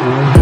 Bye.